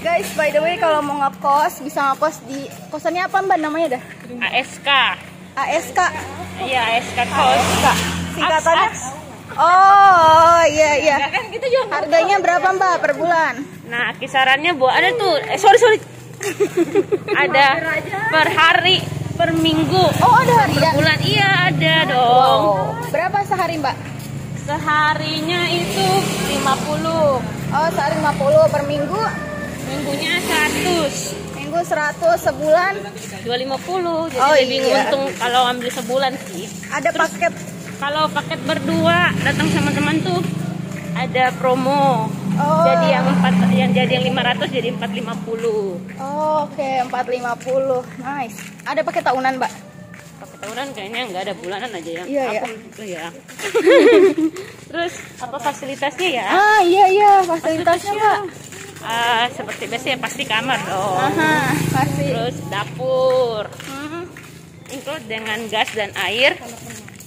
guys, by the way kalau mau ngekos bisa ngekos di kosannya apa mbak namanya dah? ASK. ASK. Iya, ASK kos. Singkatannya? Aks, aks. Oh iya iya. Kan kita juga Harganya berapa mbak per bulan? Nah, kisarannya bu ada tuh. Eh sorry sorry. ada per hari, per minggu, Oh ada harian. bulan. Iya ada dong. Wow. Berapa sehari mbak? Seharinya itu 50 Oh sehari 50 per minggu. Minggunya 100 Minggu 100 sebulan. 250 Jadi Oh, lebih iya. untung kalau ambil sebulan sih Ada paket. Kalau paket berdua datang sama teman tuh ada promo Oh. Jadi yang empat, yang jadi yang 500 jadi 450 Oh, Oke 450. Nice. Ada paket tahunan mbak? Pakai tahunan kayaknya nggak ada bulanan aja ya Iya, Aku itu ya Terus apa fasilitasnya ya Ah iya iya fasilitasnya mbak. Ah, Seperti biasa ya pasti kamar dong Aha pasti. Terus dapur Hmm. include dengan gas dan air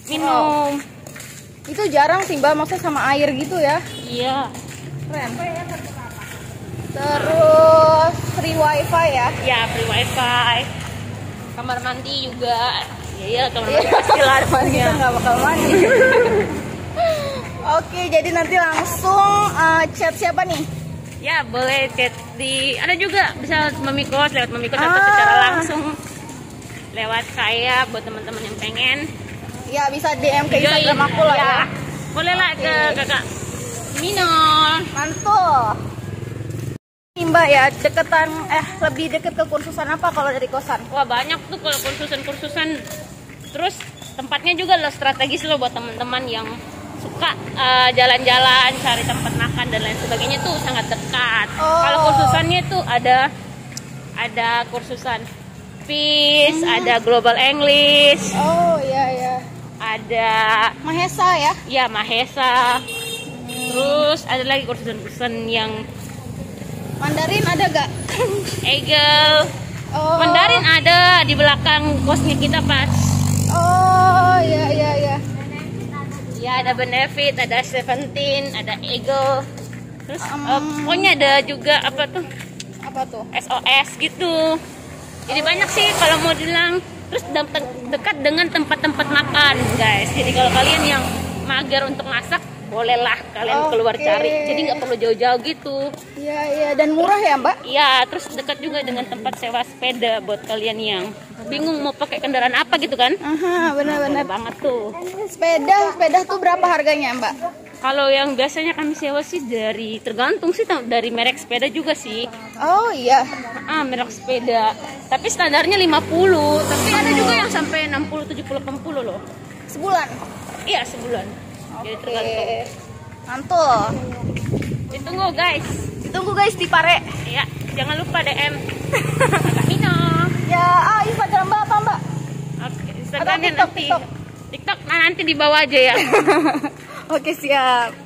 minum Itu jarang sih mbak, maksudnya sama air gitu ya. iya Keren. Terus free wifi ya. ya free wifi kamar mandi juga ya iya kamar mandi pasti lah Kita nggak bakal mandi. Oke, jadi nanti langsung uh, chat siapa nih? Ya boleh chat di ada juga bisa memikos lewat memikos atau Ah. secara langsung lewat saya buat teman-teman yang pengen Ya bisa DM ke. Instagram aku lah ya. boleh lah ke kakak Minor Mantul. Mbak ya, deketan eh lebih deket ke kursusan apa kalau dari kosan? Wah banyak tuh kalau kursusan-kursusan Terus tempatnya juga lo strategis lo buat teman-teman yang suka eh, jalan-jalan, cari tempat makan dan lain sebagainya tuh sangat dekat. Oh. Kalau kursusannya tuh ada ada kursusan Peace, ada Global English, Oh iya iya. ada Mahesa ya. ya Mahesa. Terus ada lagi kursusan-kursusan yang Mandarin ada gak? Eagle. Oh. Mandarin ada di belakang kosnya kita pas. Oh iya iya iya. Ya ada benefit, ada Seventeen, ada Eagle. Terus Um. eh, pokoknya ada juga apa tuh Apa tuh? SOS gitu. Jadi banyak sih kalau mau bilang. Terus de- dekat dengan tempat-tempat makan, guys. Jadi kalau kalian yang mager untuk masak, bolehlah kalian keluar Oke. cari. Jadi nggak perlu jauh-jauh gitu. Iya iya dan murah ya Mbak? Iya, terus dekat juga dengan tempat sewa sepeda buat kalian yang bingung mau pakai kendaraan apa gitu kan? Aha benar-benar. Boleh banget tuh. Sepeda sepeda tuh berapa harganya Mbak? Kalau yang biasanya kami sewa sih dari tergantung sih dari merek sepeda juga sih. Oh iya. Ah, merek sepeda. Tapi standarnya 50, tapi ada juga yang sampai 60, 70, 80 loh. Sebulan. Iya, sebulan. Jadi tergantung. Mantul. Ditunggu guys. Tunggu guys di Pare. Ya, jangan lupa DM. Kakak Mino. Ya, ah Instagram Mbak apa Mbak? Oke, Instagramnya nanti. TikTok. TikTok nah, nanti di bawah aja ya. Oke siap.